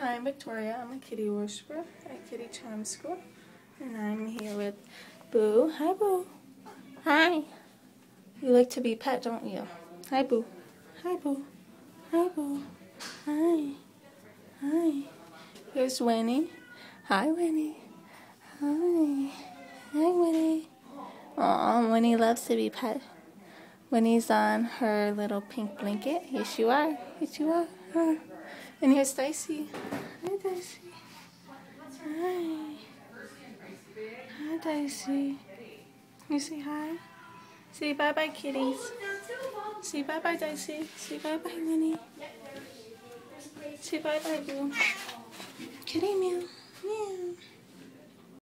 Hi, I'm Victoria. I'm a kitty worshiper at Kitty Charm School. And I'm here with Boo. Hi, Boo. Hi. You like to be pet, don't you? Hi, Boo. Hi, Boo. Hi, Boo. Hi. Hi. Here's Winnie. Hi, Winnie. Hi. Hi, Winnie. Aw, Winnie loves to be pet. Winnie's on her little pink blanket. Yes, you are. Yes, you are. And here's Dicey. Hi, Dicey. Hi. Hi, Dicey. You say hi? Say bye-bye, kitties. Say bye-bye, Dicey. Say bye-bye, Winnie. Say bye-bye, Boo. Kitty. Meow.